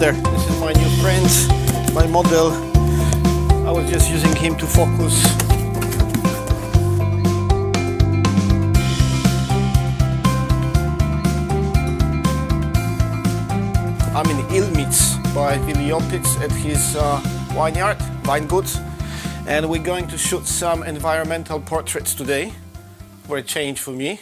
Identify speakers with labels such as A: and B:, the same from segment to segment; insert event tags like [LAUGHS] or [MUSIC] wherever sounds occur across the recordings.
A: there, this is my new friend, my model. I was just using him to focus. I'm in Illmitz by Willi Opitz at his uh, vineyard, Weingut, and we're going to shoot some environmental portraits today for a change for me.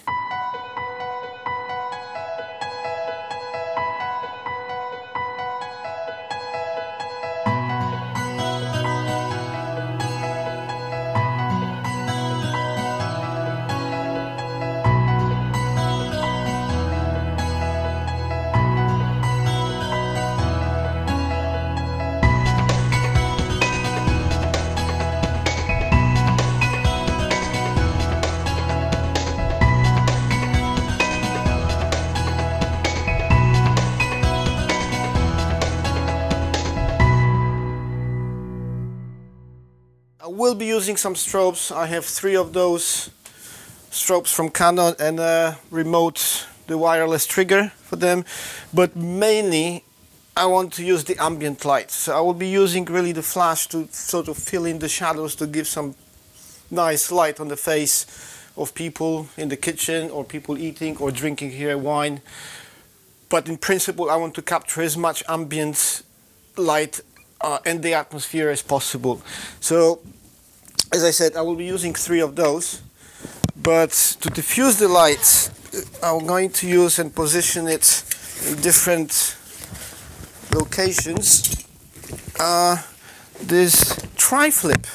A: Will be using some strobes. I have three of those strobes from Canon and a remote, the wireless trigger for them. But mainly I want to use the ambient light. So I will be using really the flash to sort of fill in the shadows to give some nice light on the face of people in the kitchen or people eating or drinking here wine. But in principle I want to capture as much ambient light uh, in the atmosphere as possible. So, as I said, I will be using three of those. But to diffuse the lights, I'm going to use and position it in different locations. Uh, this tri-flip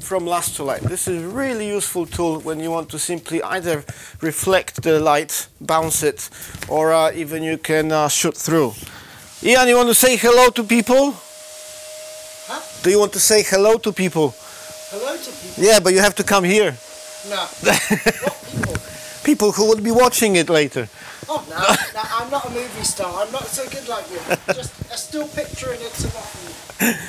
A: from Lastolite. This is a really useful tool when you want to simply either reflect the light, bounce it, or uh, even you can uh, shoot through. Iain, you want to say hello to people?
B: Huh?
A: Do you want to say hello to people?
B: Hello to people.
A: Yeah, but you have to come here. [LAUGHS]
B: No. people?
A: People who would be watching it later.
B: Oh no, no, I'm not a movie star. I'm not so good like you. Just a still picturing it to watching. [LAUGHS]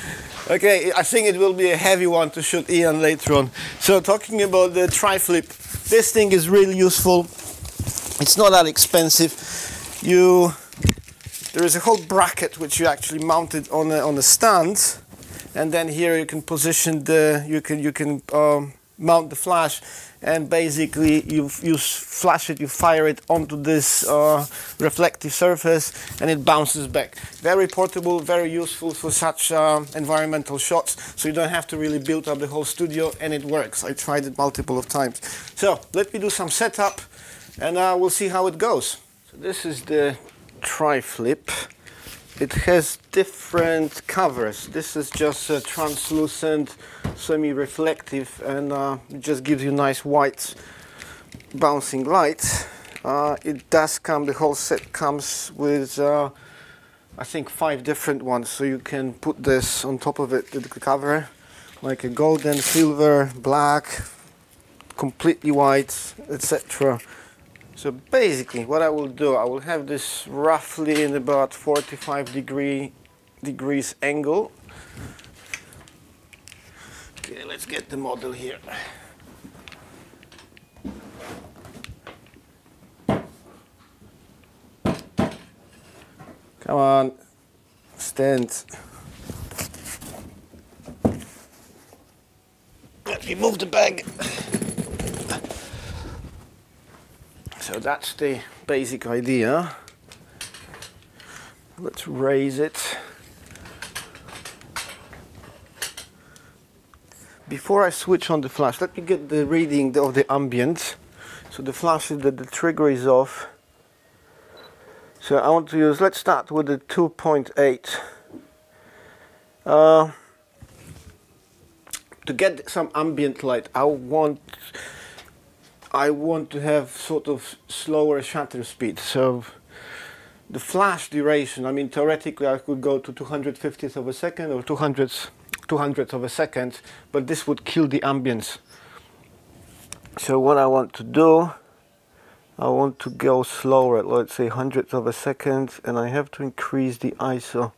A: Okay, I think it will be a heavy one to shoot Iain later on. So talking about the tri-flip, this thing is really useful. It's not that expensive. You there is a whole bracket which you actually mounted on a, on a stand, and then here you can position the you can you can um, mount the flash, and basically you you flash it, you fire it onto this uh, reflective surface, and it bounces back. Very portable, very useful for such uh, environmental shots. So you don't have to really build up the whole studio, and it works. I tried it multiple of times. So let me do some setup, and uh, we'll see how it goes. So this is the tri-flip. It has different covers. This is just a translucent, semi-reflective, and uh, just gives you nice white bouncing light. Uh, it does come, the whole set comes with, uh, I think, five different ones. So you can put this on top of it, the cover, like a golden, silver, black, completely white, etc. So basically what I will do, I will have this roughly in about 45 degree degrees angle. Okay, let's get the model here. Come on, stand. Let me move the bag. So that's the basic idea. Let's raise it. Before I switch on the flash, let me get the reading of the ambient. So the flash is that the trigger is off. So I want to use, let's start with the 2.8. Uh, to get some ambient light, I want I want to have sort of slower shutter speed. So the flash duration, I mean, theoretically I could go to 250th of a second or 200 200th of a second, but this would kill the ambience. So what I want to do, I want to go slower, let's say hundredth of a second, and I have to increase the ISO.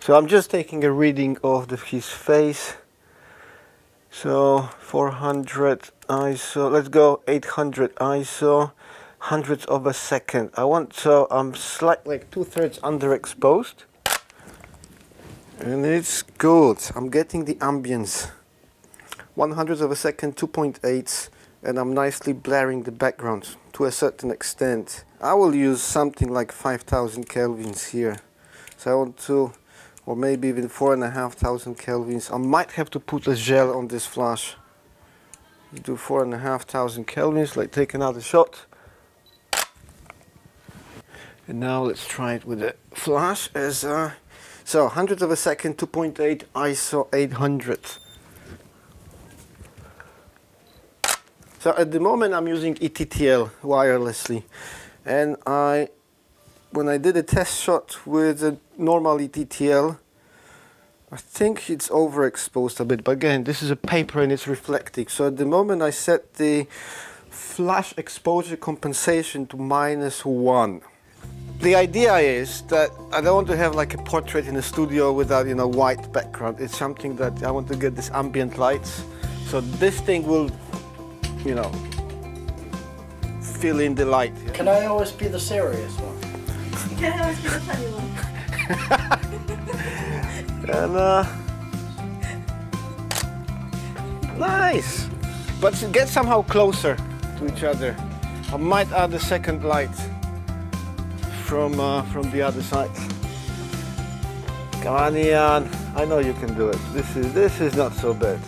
A: So I'm just taking a reading of the, his face. So 400 ISO, let's go 800 ISO, hundredths of a second. I want so I'm slightly like two thirds underexposed. And it's good. I'm getting the ambience. One hundredth of a second, 2.8, and I'm nicely blaring the background to a certain extent. I will use something like 5000 kelvins here. So I want to, or maybe even 4500 kelvins. I might have to put a gel on this flash. Do 4500 kelvins, like take another shot. And now let's try it with a flash as uh, so hundredth of a second, 2.8 ISO 800. So at the moment I'm using ETTL wirelessly and I when I did a test shot with a normal ETTL I think it's overexposed a bit but again this is a paper and it's reflecting so at the moment I set the flash exposure compensation to minus one the idea is that I don't want to have like a portrait in the studio without you know white background. It's something that I want to get this ambient lights. So this thing will, you know, fill in the light.
B: Can I always be the serious one?
A: And uh, nice, but get somehow closer to each other. I might add a second light from uh, from the other side. Come on, Iain. I know you can do it. This is this is not so bad.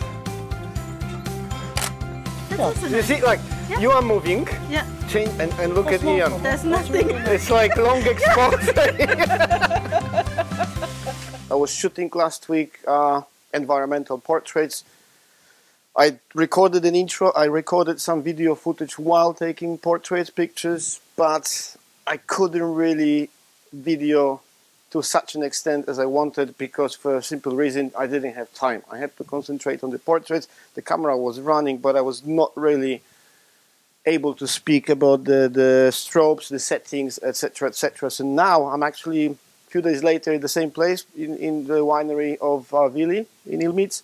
A: You see, like yeah. you are moving.
C: Yeah.
A: Change and, and look What's at Iain.
C: There's nothing. [LAUGHS]
A: It's like long exposure. [LAUGHS] I was shooting last week uh, environmental portraits. I recorded an intro. I recorded some video footage while taking portrait pictures, but I couldn't really video to such an extent as I wanted because for a simple reason I didn't have time. I had to concentrate on the portraits. The camera was running, but I was not really able to speak about the, the strobes, the settings, etc., etc. So now I'm actually a few days later in the same place in, in the winery of uh, Willi in Illmitz.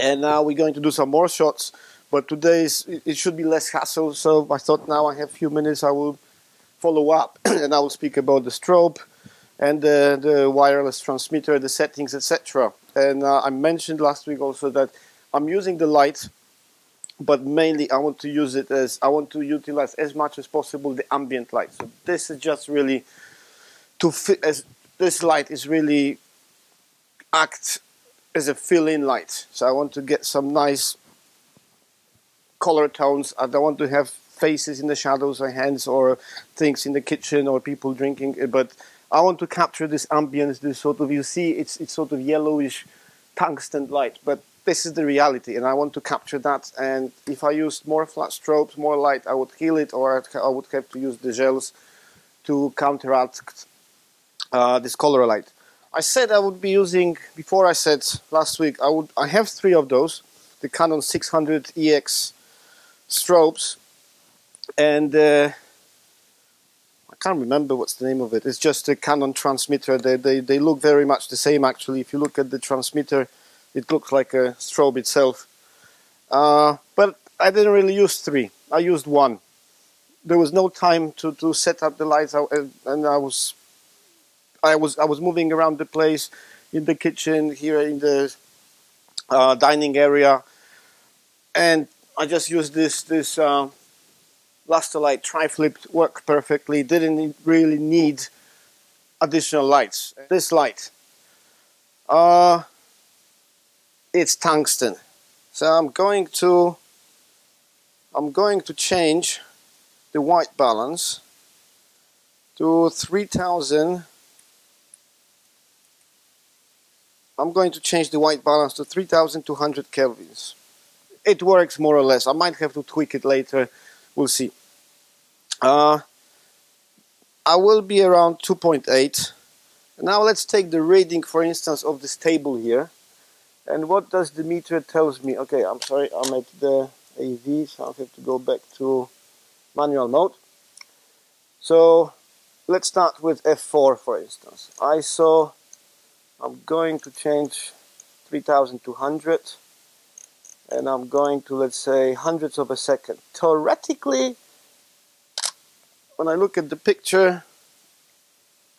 A: And now we're going to do some more shots. But today it should be less hassle. So I thought now I have a few minutes. I will follow up [CLEARS THROAT] and I will speak about the strobe and the, the wireless transmitter, the settings, etc. And uh, I mentioned last week also that I'm using the light, but mainly I want to use it as I want to utilize as much as possible the ambient light. So this is just really to fit as this light is really act as a fill-in light. So I want to get some nice color tones. I don't want to have faces in the shadows or hands or things in the kitchen or people drinking. But I want to capture this ambience, this sort of, you see, it's, it's sort of yellowish tungsten light, but this is the reality and I want to capture that. And if I used more flat strobes, more light, I would kill it or I would have to use the gels to counteract uh, this color light. I said I would be using, before I said last week, I would. I have three of those, the Canon 600 EX strobes and uh, I can't remember what's the name of it. It's just a Canon transmitter. They, they, they look very much the same actually. If you look at the transmitter, it looks like a strobe itself. Uh, but I didn't really use three. I used one. There was no time to, to set up the lights, and I was I was I was moving around the place, in the kitchen, here in the uh, dining area, and I just used this this uh, Lastolite tri-flip worked perfectly, didn't really need additional lights. This light, uh, it's tungsten. So I'm going to, I'm going to change the white balance to 3000 I'm going to change the white balance to 3200 kelvins. It works more or less. I might have to tweak it later. We'll see. Uh, I will be around 2.8. Now let's take the reading, for instance, of this table here. And what does the meter tells me? Okay, I'm sorry, I'm at the AV, so I'll have to go back to manual mode. So let's start with F4, for instance. ISO, I'm going to change 3200 and I'm going to, let's say, hundreds of a second. Theoretically, when I look at the picture,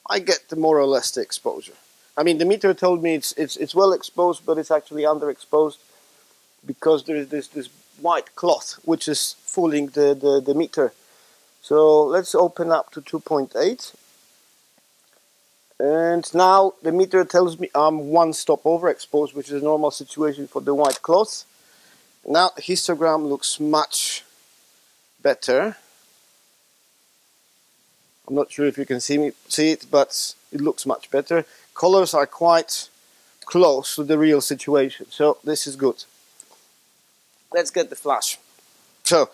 A: I get the more or less the exposure. I mean, the meter told me it's it's it's well exposed, but it's actually underexposed because there is this this white cloth which is fooling the the, the meter. So let's open up to 2.8. And now the meter tells me I'm one stop overexposed, which is a normal situation for the white cloth. Now the histogram looks much better. I'm not sure if you can see me see it, but it looks much better. Colors are quite close to the real situation, so this is good. Let's get the flash. So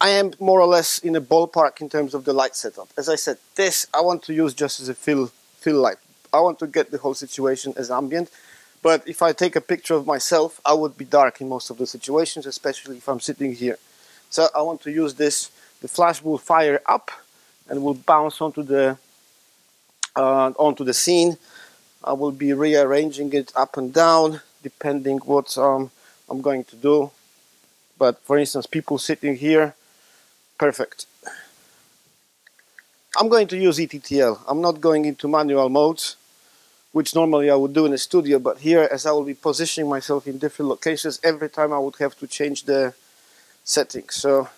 A: I am more or less in a ballpark in terms of the light setup. As I said, this I want to use just as a fill fill light. I want to get the whole situation as ambient. But if I take a picture of myself, I would be dark in most of the situations, especially if I'm sitting here. So I want to use this. The flash will fire up and will bounce onto the uh, onto the scene. I will be rearranging it up and down depending what um, I'm going to do. But for instance, people sitting here, perfect. I'm going to use ETTL. I'm not going into manual modes, which normally I would do in a studio, but here as I will be positioning myself in different locations, every time I would have to change the settings. So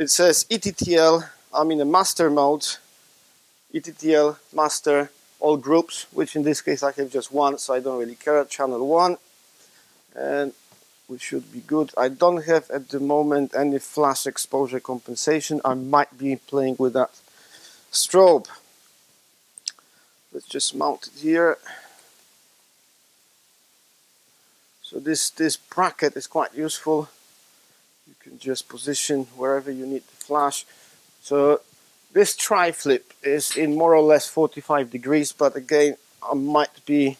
A: it says ETTL, I'm in a master mode, ETTL, master, all groups, which in this case I have just one, so I don't really care, channel one. And we should be good. I don't have at the moment any flash exposure compensation. I might be playing with that strobe. Let's just mount it here. So this, this bracket is quite useful. Can just position wherever you need the flash. So this tri-flip is in more or less 45 degrees, but again, I might be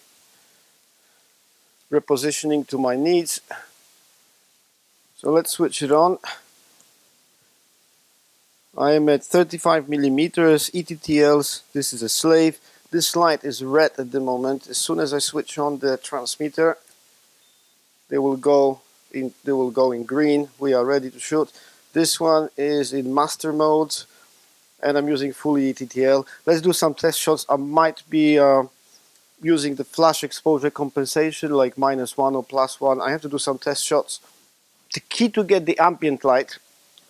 A: repositioning to my needs. So let's switch it on. I am at 35 millimeters ETTLs. This is a slave. This light is red at the moment. As soon as I switch on the transmitter, they will go in. They will go in green. We are ready to shoot. This one is in master mode, and I'm using fully ETTL. Let's do some test shots. I might be uh, using the flash exposure compensation, like minus one or plus one. I have to do some test shots the key to get the ambient light,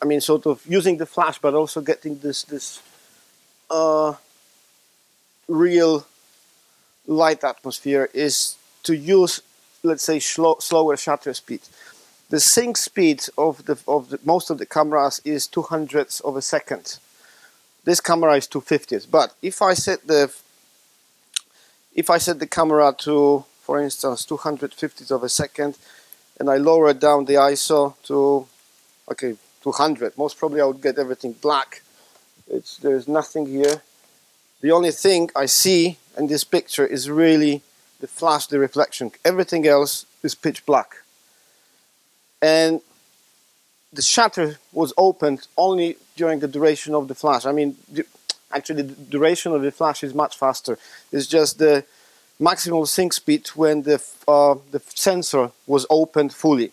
A: I mean, sort of using the flash, but also getting this this uh, real light atmosphere is to use, let's say, slow, slower shutter speed. The sync speed of the of the, most of the cameras is two hundredths of a second. This camera is two fiftieths, but if I set the if I set the camera to, for instance, two hundred fiftieths of a second, and I lower down the ISO to okay 200 most probably I would get everything black. It's there's nothing here. The only thing I see in this picture is really the flash the reflection. Everything else is pitch black and the shutter was opened only during the duration of the flash I mean actually the duration of the flash is much faster it's just the maximum sync speed when the, uh, the sensor was opened fully.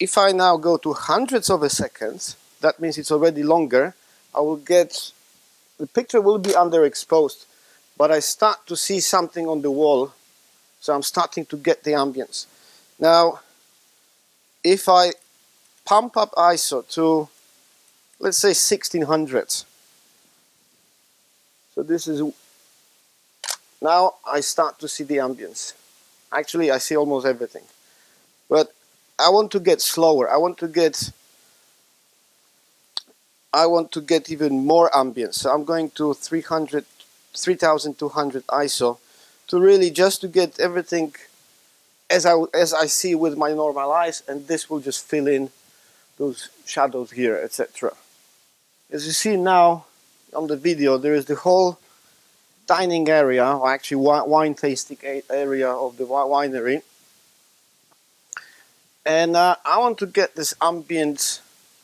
A: If I now go to hundreds of a second, that means it's already longer, I will get, the picture will be underexposed, but I start to see something on the wall, so I'm starting to get the ambience. Now, if I pump up ISO to, let's say 1600, so this is now I start to see the ambience. Actually, I see almost everything. But I want to get slower. I want to get I want to get even more ambience. So I'm going to 300 3200 ISO to really just to get everything as I as I see with my normal eyes and this will just fill in those shadows here, etc. As you see now on the video, there is the whole dining area, or actually wine tasting area of the winery. And uh, I want to get this ambience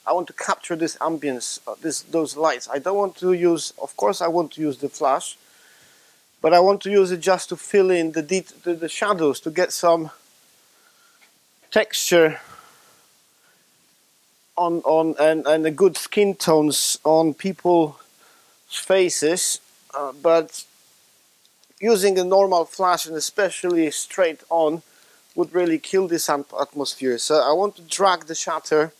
A: I want to capture this ambience, uh, this, those lights. I don't want to use, of course I want to use the flash, but I want to use it just to fill in the, the, the shadows, to get some texture on on and and the good skin tones on people's faces, uh, but using a normal flash and especially straight on would really kill this atmosphere. So I want to drag the shutter.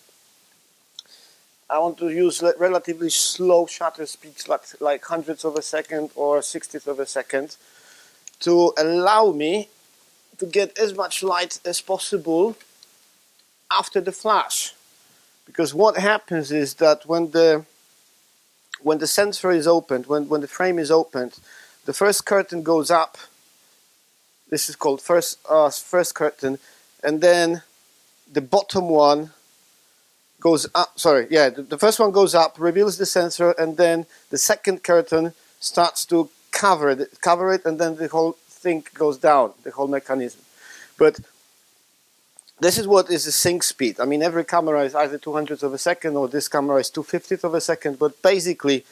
A: I want to use relatively slow shutter speeds, like, like hundredths of a second or sixtieth of a second, to allow me to get as much light as possible after the flash. Because what happens is that when the when the sensor is opened, when, when the frame is opened, the first curtain goes up this is called first uh, first curtain, and then the bottom one goes up. Sorry, yeah, the, the first one goes up, reveals the sensor, and then the second curtain starts to cover it, cover it, and then the whole thing goes down, the whole mechanism. But this is what is the sync speed. I mean, every camera is either 200th of a second or this camera is 250th of a second, but basically,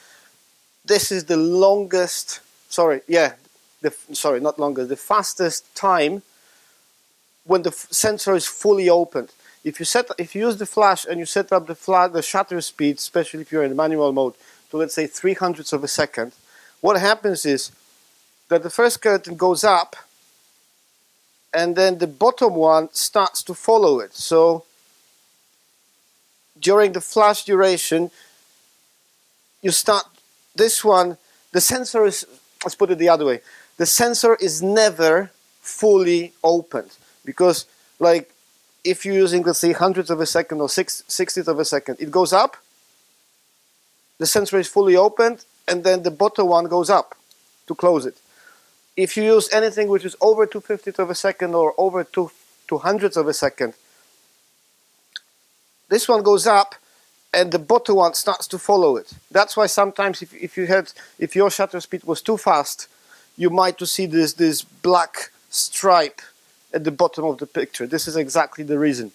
A: this is the longest, sorry, yeah, the sorry, not longer, the fastest time when the sensor is fully opened. If you set, if you use the flash and you set up the the shutter speed, especially if you're in manual mode, to let's say three hundredths of a second, what happens is that the first curtain goes up, and then the bottom one starts to follow it. So during the flash duration, you start this one. The sensor is. Let's put it the other way the sensor is never fully opened because like if you're using let's say hundredths of a second or six, sixtieth of a second it goes up the sensor is fully opened and then the bottom one goes up to close it. If you use anything which is over 250th of a second or over two, 200ths of a second this one goes up and the bottom one starts to follow it. That's why sometimes if, if you had if your shutter speed was too fast you might to see this this black stripe at the bottom of the picture. This is exactly the reason.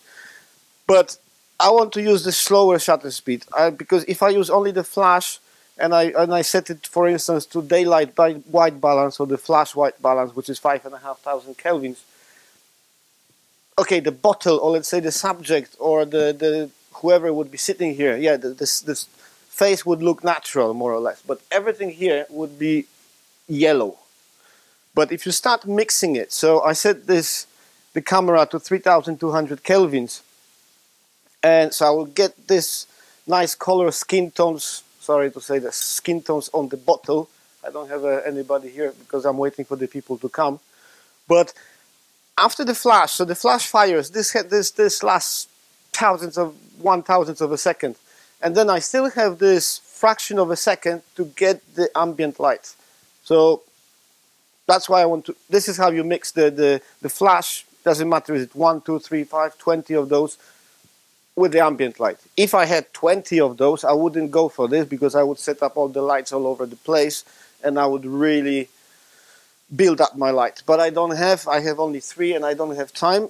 A: But I want to use the slower shutter speed I, because if I use only the flash and I and I set it, for instance, to daylight by white balance or the flash white balance, which is five and a half thousand kelvins. Okay, the bottle or let's say the subject or the the whoever would be sitting here, yeah, the, this this face would look natural more or less, but everything here would be yellow but if you start mixing it, so I set this the camera to 3200 kelvins, and so I will get this nice color skin tones. Sorry to say the skin tones on the bottle. I don't have uh, anybody here because I'm waiting for the people to come. But after the flash, so the flash fires. This this this lasts thousands of one thousandth of a second, and then I still have this fraction of a second to get the ambient light. So that's why I want to, this is how you mix the, the, the flash, doesn't matter is it one, two, three, five, 20 of those with the ambient light. If I had 20 of those, I wouldn't go for this because I would set up all the lights all over the place and I would really build up my light. But I don't have, I have only three and I don't have time.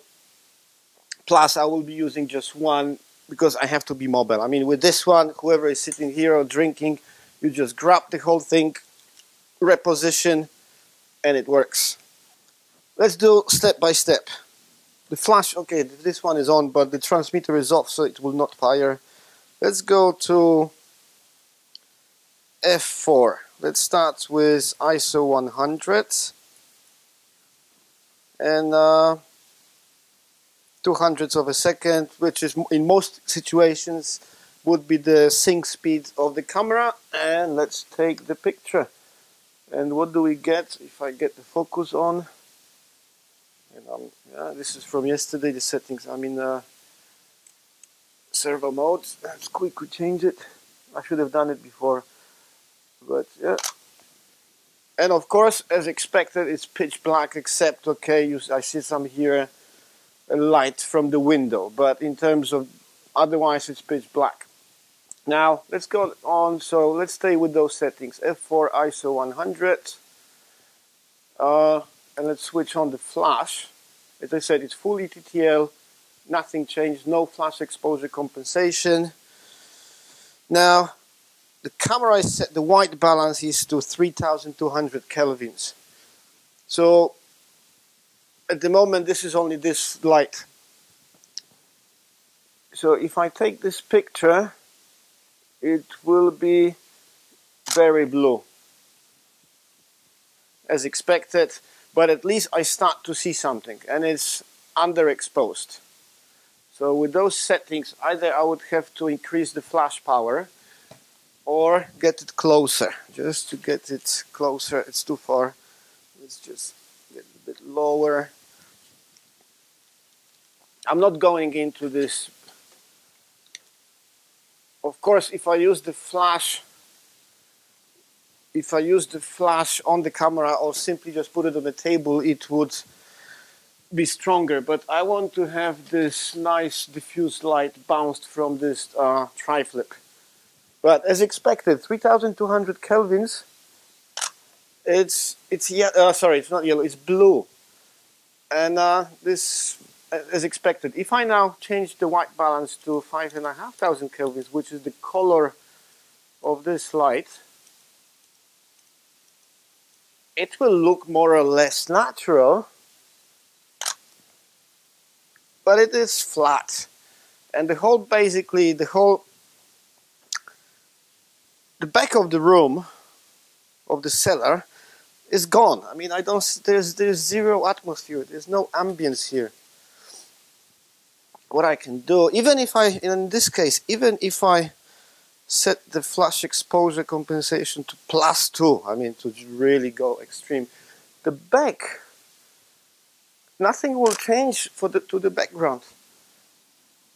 A: Plus I will be using just one because I have to be mobile. I mean with this one, whoever is sitting here or drinking, you just grab the whole thing, reposition, and it works. Let's do step by step. The flash, okay, this one is on, but the transmitter is off, so it will not fire. Let's go to F4. Let's start with ISO 100 and uh, 200ths of a second, which is in most situations would be the sync speed of the camera. And let's take the picture. And what do we get if I get the focus on? And um, yeah, this is from yesterday, the settings. I'm in uh, servo mode. Let's quickly change it. I should have done it before. But yeah. And of course, as expected, it's pitch black except, okay, you, I see some here a light from the window. But in terms of otherwise, it's pitch black. Now let's go on, so let's stay with those settings. F4 ISO 100 uh, and let's switch on the flash. As I said, it's full ETTL, nothing changed, no flash exposure compensation. Now the camera is set, the white balance is to 3200 kelvins. So at the moment this is only this light so if I take this picture it will be very blue as expected but at least I start to see something and it's underexposed. So with those settings either I would have to increase the flash power or get it closer. Just to get it closer it's too far. Let's just get a bit lower. I'm not going into this of course if I use the flash if I use the flash on the camera or simply just put it on the table it would be stronger. But I want to have this nice diffuse light bounced from this uh, tri-flip. But as expected 3200 kelvins it's it's yeah uh, sorry it's not yellow it's blue. And uh, this Uh, as expected. If I now change the white balance to five and a half thousand kelvins which is the color of this light it will look more or less natural but it is flat. And the whole basically the whole the back of the room of the cellar is gone. I mean I don't there's there's zero atmosphere. There's no ambience here what I can do. Even if I in this case even if I set the flash exposure compensation to plus 2 I mean to really go extreme the back nothing will change for the to the background.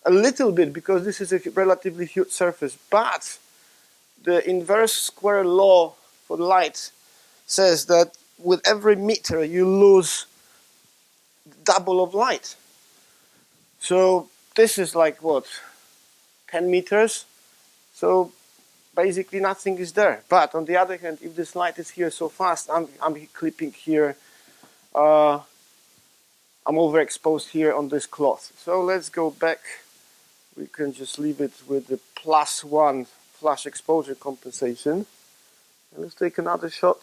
A: A little bit because this is a relatively huge surface but the inverse square law for light says that with every meter you lose double of light so this is like what 10 meters so basically nothing is there. But on the other hand, if this light is here so fast, I'm, I'm clipping here, uh, I'm overexposed here on this cloth. So let's go back. We can just leave it with the plus one flash exposure compensation. And let's take another shot.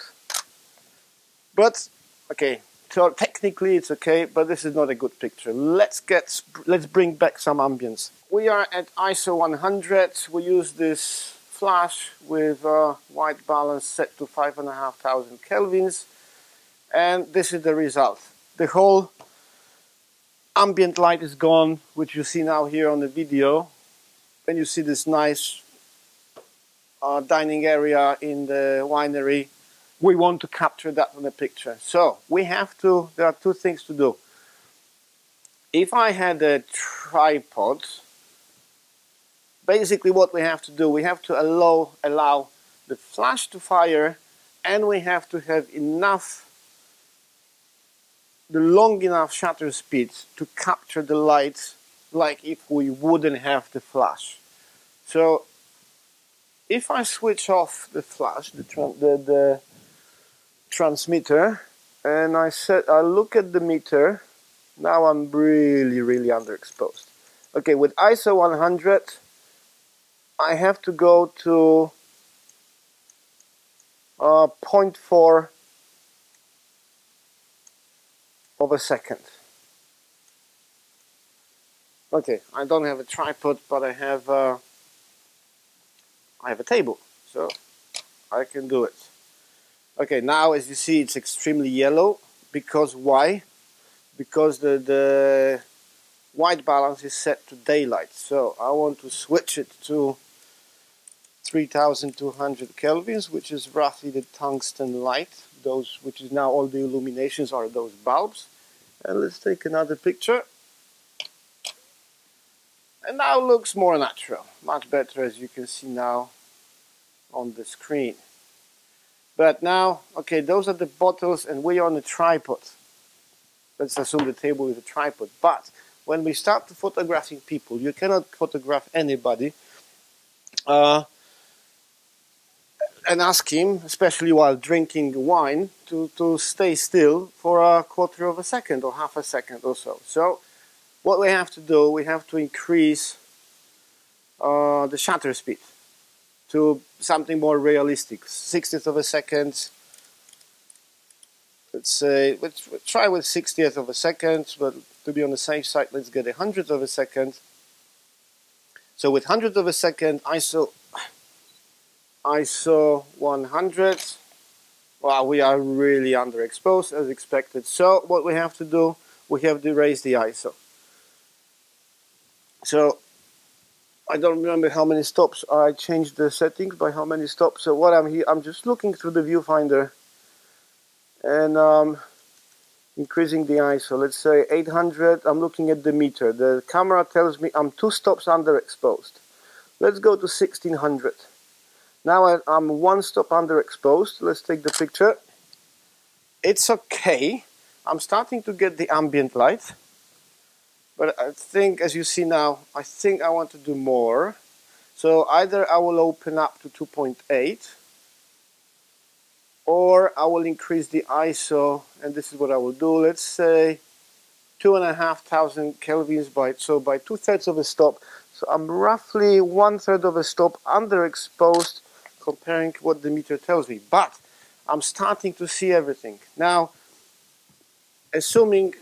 A: But, okay, so technically it's okay, but this is not a good picture. Let's get, let's bring back some ambience. We are at ISO 100. We use this flash with a white balance set to 5,500 kelvins. And this is the result. The whole ambient light is gone, which you see now here on the video. And you see this nice uh, dining area in the winery. We want to capture that on the picture. So we have to, there are two things to do. If I had a tripod, basically what we have to do, we have to allow, allow the flash to fire and we have to have enough, the long enough shutter speed to capture the light like if we wouldn't have the flash. So if I switch off the flash, the, the, the transmitter, and I set, I look at the meter, now I'm really, really underexposed. Okay, with ISO 100, I have to go to uh, 0.4 of a second. Okay, I don't have a tripod, but I have uh, I have a table, so I can do it. Okay, now as you see, it's extremely yellow because why? Because the the white balance is set to daylight. So I want to switch it to 3200 kelvins, which is roughly the tungsten light. Those, which is now all the illuminations are those bulbs. And let's take another picture. And now looks more natural, much better as you can see now on the screen. But now, okay, those are the bottles and we're on a tripod. Let's assume the table is a tripod. But when we start to photographing people, you cannot photograph anybody uh, and ask him, especially while drinking wine, to, to stay still for a quarter of a second or half a second or so. So what we have to do, we have to increase uh, the shutter speed to something more realistic, 60th of a second. Let's say, let's try with 60th of a second, but to be on the safe side, let's get a hundredth of a second. So with hundredth of a second, ISO, ISO 100, well, we are really underexposed as expected. So what we have to do, we have to raise the ISO. So I don't remember how many stops I changed the settings by how many stops. So what I'm here, I'm just looking through the viewfinder and um, increasing the ISO. Let's say 800. I'm looking at the meter. The camera tells me I'm two stops underexposed. Let's go to 1600. Now I, I'm one stop underexposed. Let's take the picture. It's okay. I'm starting to get the ambient light. But I think, as you see now, I think I want to do more. So either I will open up to 2.8 or I will increase the ISO and this is what I will do. Let's say two and a half thousand kelvins by so by two thirds of a stop. So I'm roughly one third of a stop underexposed comparing what the meter tells me. But I'm starting to see everything. Now, assuming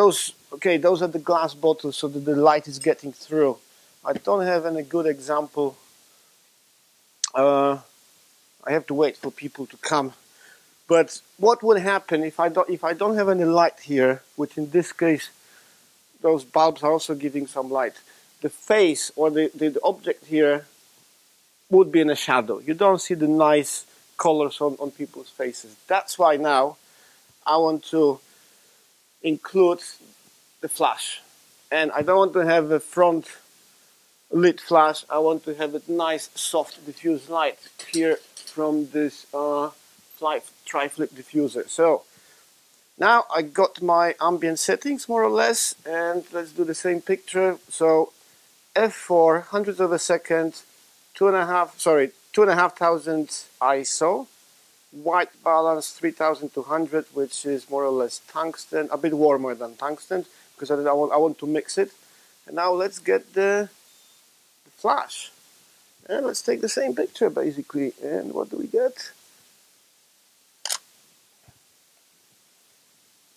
A: those, okay, those are the glass bottles so that the light is getting through. I don't have any good example. Uh, I have to wait for people to come. But what would happen if I don't if I don't have any light here, which in this case, those bulbs are also giving some light. The face or the, the, the object here would be in a shadow. You don't see the nice colors on, on people's faces. That's why now I want to include the flash. And I don't want to have a front lit flash. I want to have a nice soft diffuse light here from this uh, tri-flip diffuser. So now I got my ambient settings more or less and let's do the same picture. So f4, hundredths of a second, two and a half, sorry, two and a half thousand ISO, white balance 3200 which is more or less tungsten, a bit warmer than tungsten because I, I, want, I want to mix it. And now let's get the, the flash. And let's take the same picture basically. And what do we get?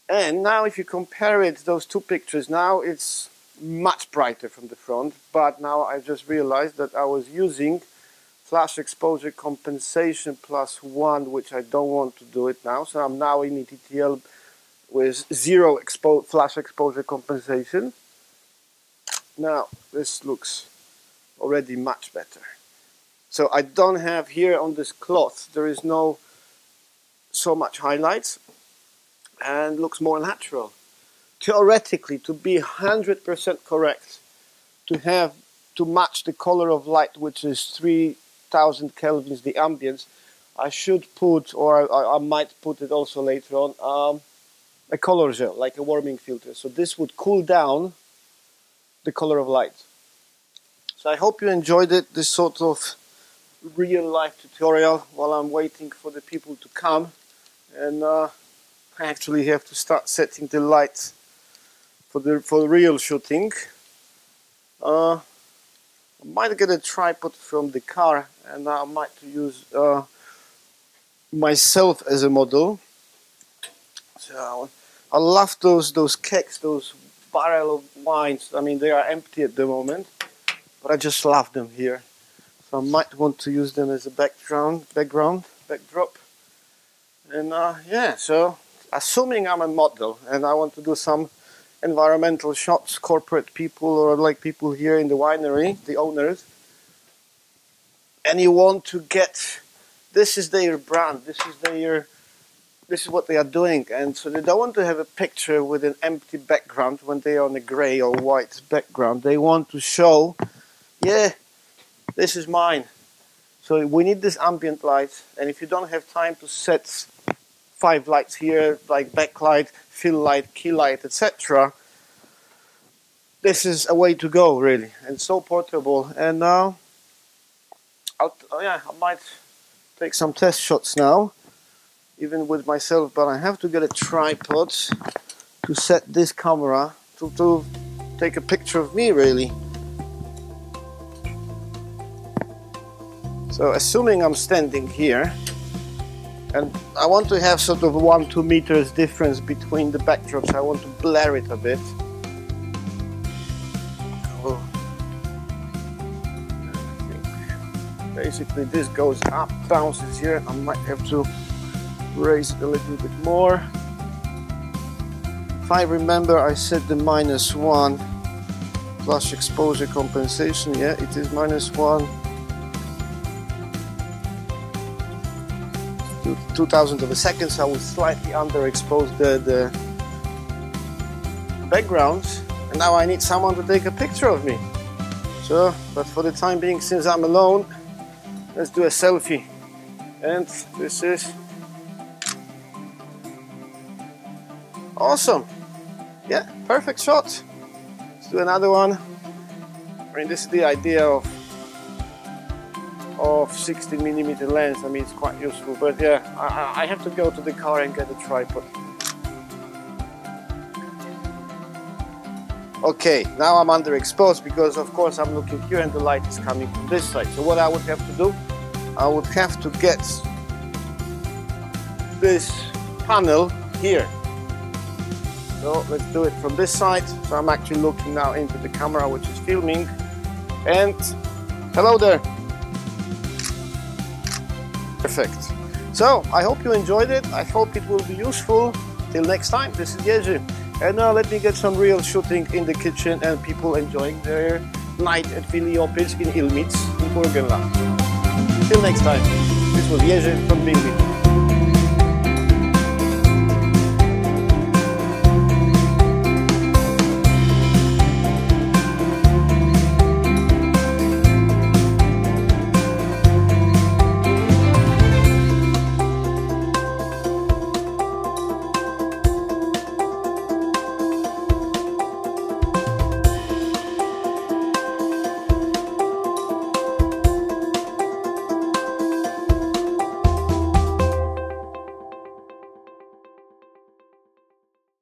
A: And now if you compare it, those two pictures, now it's much brighter from the front, but now I just realized that I was using flash exposure compensation plus one, which I don't want to do it now. So I'm now in ETTL with zero expo flash exposure compensation. Now this looks already much better. So I don't have here on this cloth, there is no so much highlights and looks more natural. Theoretically, to be 100% correct, to have to match the color of light, which is 3000 kelvins, the ambience, I should put, or I, I might put it also later on, um, a color gel, like a warming filter. So this would cool down the color of light. So I hope you enjoyed it, this sort of real life tutorial while I'm waiting for the people to come and uh, I actually have to start setting the lights for the for real shooting uh, I might get a tripod from the car and I might use uh, myself as a model. So I love those those kegs those barrel of wines I mean they are empty at the moment but I just love them here. So I might want to use them as a background, background, backdrop. And uh, yeah, so assuming I'm a model and I want to do some environmental shots, corporate people or like people here in the winery, the owners, and you want to get, this is their brand, this is their, this is what they are doing, and so they don't want to have a picture with an empty background when they are on a grey or white background. They want to show, yeah, this is mine. So we need this ambient light, and if you don't have time to set five lights here, like backlight, fill light, key light, etc., this is a way to go, really, and so portable. And now, oh yeah, I might take some test shots now, even with myself, but I have to get a tripod to set this camera to, to take a picture of me, really. So assuming I'm standing here and I want to have sort of one two meters difference between the backdrops. I want to blur it a bit. Oh. Basically this goes up bounces here. I might have to raise it a little bit more. If I remember I said the minus one plus exposure compensation. Yeah it is minus one. 2000 of a second, so I will slightly underexpose the, the background. And now I need someone to take a picture of me. So, but for the time being, since I'm alone, let's do a selfie. And this is awesome. Yeah, perfect shot. Let's do another one. I mean, this is the idea of of 16 millimeter lens. I mean, it's quite useful. But yeah, I, I have to go to the car and get a tripod. Okay, now I'm underexposed because of course I'm looking here and the light is coming from this side. So what I would have to do, I would have to get this panel here. So let's do it from this side. So I'm actually looking now into the camera which is filming. And hello there. Perfect. So I hope you enjoyed it. I hope it will be useful. Till next time, this is Jerzy. And now let me get some real shooting in the kitchen and people enjoying their night at Willi Opitz in Illmitz in Burgenland. Till next time, this was Jerzy from Bilbit.